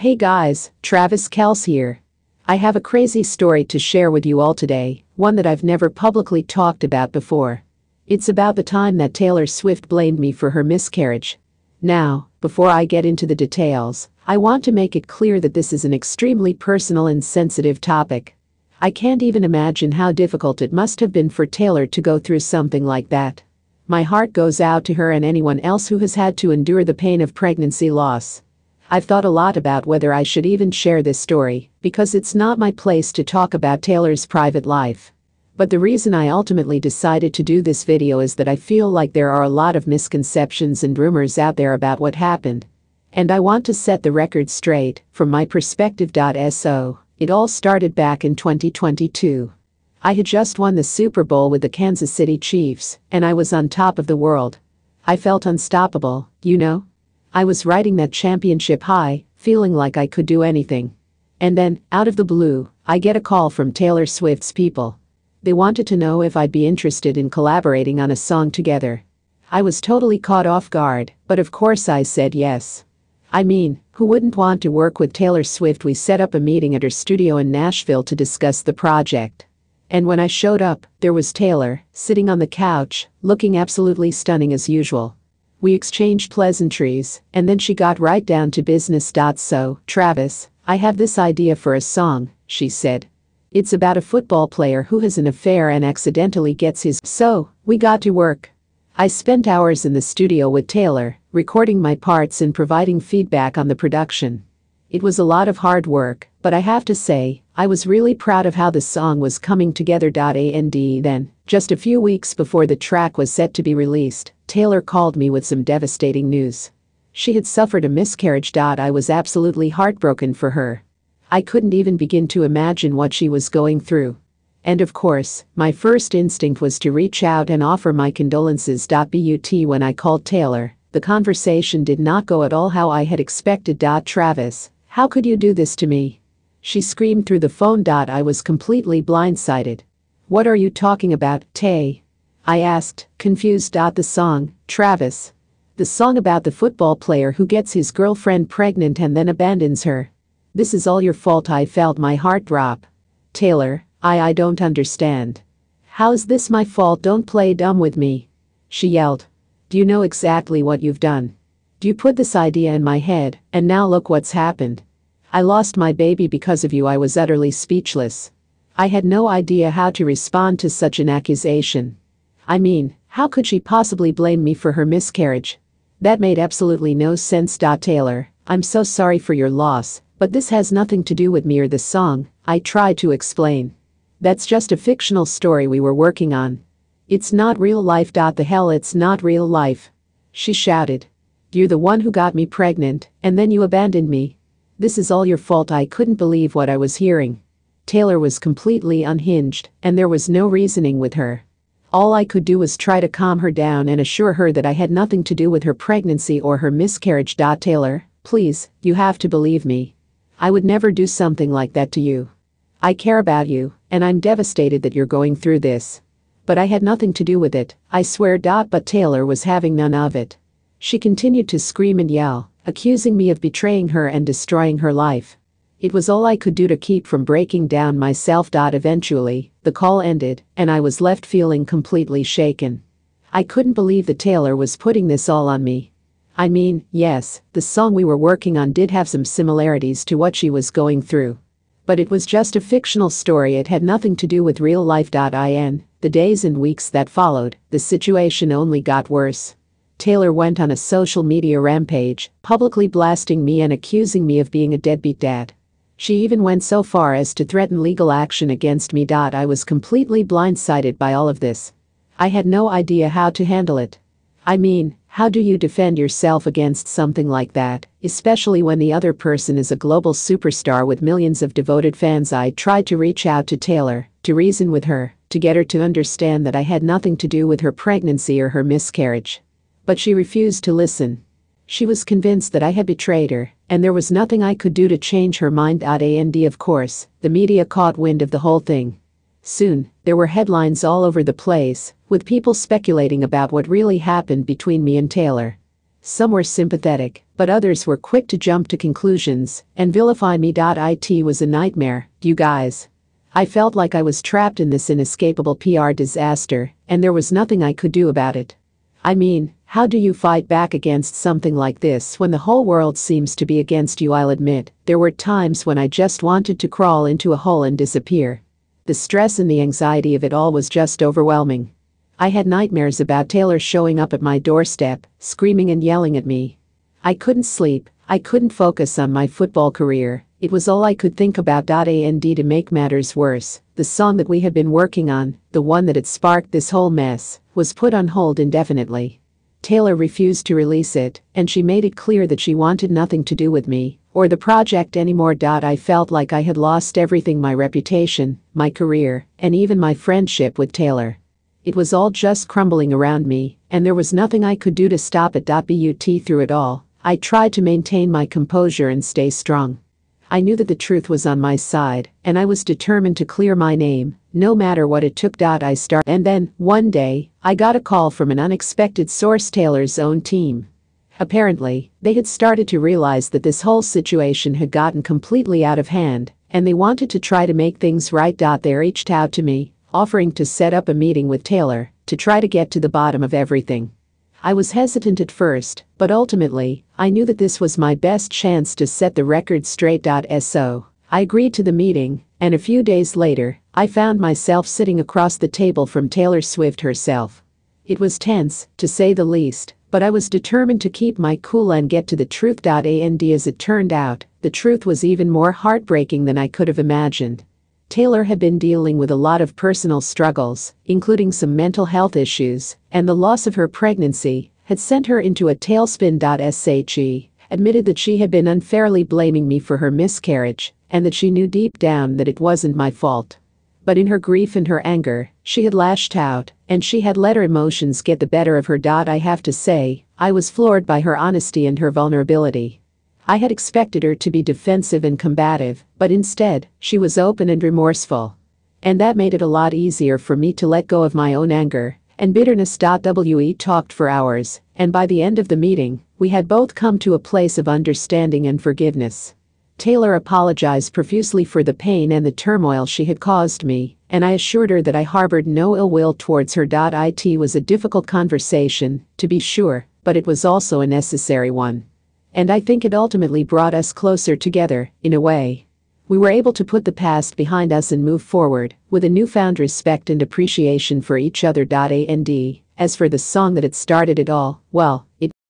Hey guys, Travis Kelce here. I have a crazy story to share with you all today, one that I've never publicly talked about before. It's about the time that Taylor Swift blamed me for her miscarriage. Now, before I get into the details, I want to make it clear that this is an extremely personal and sensitive topic. I can't even imagine how difficult it must have been for Taylor to go through something like that. My heart goes out to her and anyone else who has had to endure the pain of pregnancy loss. I've thought a lot about whether I should even share this story, because it's not my place to talk about Taylor's private life. But the reason I ultimately decided to do this video is that I feel like there are a lot of misconceptions and rumors out there about what happened. And I want to set the record straight, from my perspective. So, it all started back in 2022. I had just won the Super Bowl with the Kansas City Chiefs, and I was on top of the world. I felt unstoppable, you know? I was riding that championship high, feeling like I could do anything. And then, out of the blue, I get a call from Taylor Swift's people. They wanted to know if I'd be interested in collaborating on a song together. I was totally caught off guard, but of course I said yes. I mean, who wouldn't want to work with Taylor Swift? We set up a meeting at her studio in Nashville to discuss the project. And when I showed up, there was Taylor, sitting on the couch, looking absolutely stunning as usual. We exchanged pleasantries, and then she got right down to business. So, Travis, I have this idea for a song, she said. It's about a football player who has an affair and accidentally gets his. So, we got to work. I spent hours in the studio with Taylor, recording my parts and providing feedback on the production. It was a lot of hard work, but I have to say, I was really proud of how the song was coming together. And then, just a few weeks before the track was set to be released, Taylor called me with some devastating news. She had suffered a miscarriage. I was absolutely heartbroken for her. I couldn't even begin to imagine what she was going through. And of course, my first instinct was to reach out and offer my condolences. But when I called Taylor, the conversation did not go at all how I had expected. Travis, how could you do this to me? She screamed through the phone. I was completely blindsided. What are you talking about, Tay? I asked, confused. The song, Travis. The song about the football player who gets his girlfriend pregnant and then abandons her. This is all your fault. I felt my heart drop. Taylor, I I don't understand. How is this my fault? Don't play dumb with me. She yelled. Do you know exactly what you've done? Do you put this idea in my head, and now look what's happened? I lost my baby because of you. I was utterly speechless. I had no idea how to respond to such an accusation. I mean, how could she possibly blame me for her miscarriage? That made absolutely no sense. Taylor, I'm so sorry for your loss, but this has nothing to do with me or this song, I tried to explain. That's just a fictional story we were working on. It's not real life. The hell, it's not real life. She shouted. You're the one who got me pregnant, and then you abandoned me. This is all your fault. I couldn't believe what I was hearing. Taylor was completely unhinged, and there was no reasoning with her. All I could do was try to calm her down and assure her that I had nothing to do with her pregnancy or her miscarriage. Taylor, please, you have to believe me. I would never do something like that to you. I care about you, and I'm devastated that you're going through this. But I had nothing to do with it, I swear. But Taylor was having none of it. She continued to scream and yell, accusing me of betraying her and destroying her life. It was all I could do to keep from breaking down myself. Eventually, the call ended, and I was left feeling completely shaken. I couldn't believe the Taylor was putting this all on me. I mean, yes, the song we were working on did have some similarities to what she was going through. But it was just a fictional story, it had nothing to do with real life. In the days and weeks that followed, the situation only got worse. Taylor went on a social media rampage, publicly blasting me and accusing me of being a deadbeat dad. She even went so far as to threaten legal action against me. I was completely blindsided by all of this. I had no idea how to handle it. I mean, how do you defend yourself against something like that, especially when the other person is a global superstar with millions of devoted fans? I tried to reach out to Taylor, to reason with her, to get her to understand that I had nothing to do with her pregnancy or her miscarriage. But she refused to listen. She was convinced that I had betrayed her, and there was nothing I could do to change her mind. And of course, the media caught wind of the whole thing. Soon, there were headlines all over the place, with people speculating about what really happened between me and Taylor. some were sympathetic, but others were quick to jump to conclusions and vilify me. It was a nightmare, you guys. I felt like I was trapped in this inescapable PR disaster, and there was nothing I could do about it. I mean, how do you fight back against something like this when the whole world seems to be against you? I'll admit, there were times when I just wanted to crawl into a hole and disappear. The stress and the anxiety of it all was just overwhelming. I had nightmares about Taylor showing up at my doorstep, screaming and yelling at me. I couldn't sleep, I couldn't focus on my football career, it was all I could think about. And to make matters worse, the song that we had been working on, the one that had sparked this whole mess, was put on hold indefinitely. Taylor refused to release it, and she made it clear that she wanted nothing to do with me or the project anymore. I felt like I had lost everything my reputation, my career, and even my friendship with Taylor. It was all just crumbling around me, and there was nothing I could do to stop it. But through it all, I tried to maintain my composure and stay strong. I knew that the truth was on my side, and I was determined to clear my name, no matter what it took. I start and then, one day, I got a call from an unexpected source Taylor's own team. Apparently, they had started to realize that this whole situation had gotten completely out of hand, and they wanted to try to make things right. They reached out to me, offering to set up a meeting with Taylor to try to get to the bottom of everything. I was hesitant at first, but ultimately, I knew that this was my best chance to set the record straight. So, I agreed to the meeting, and a few days later, I found myself sitting across the table from Taylor Swift herself. It was tense, to say the least, but I was determined to keep my cool and get to the truth. And as it turned out, the truth was even more heartbreaking than I could have imagined. Taylor had been dealing with a lot of personal struggles, including some mental health issues, and the loss of her pregnancy had sent her into a tailspin. She admitted that she had been unfairly blaming me for her miscarriage and that she knew deep down that it wasn't my fault. But in her grief and her anger, she had lashed out, and she had let her emotions get the better of her. I have to say, I was floored by her honesty and her vulnerability. I had expected her to be defensive and combative, but instead, she was open and remorseful. And that made it a lot easier for me to let go of my own anger and bitterness. We talked for hours, and by the end of the meeting, we had both come to a place of understanding and forgiveness. Taylor apologized profusely for the pain and the turmoil she had caused me, and I assured her that I harbored no ill will towards her. It was a difficult conversation, to be sure, but it was also a necessary one. And I think it ultimately brought us closer together, in a way. We were able to put the past behind us and move forward, with a newfound respect and appreciation for each other. And as for the song that had started it all, well, it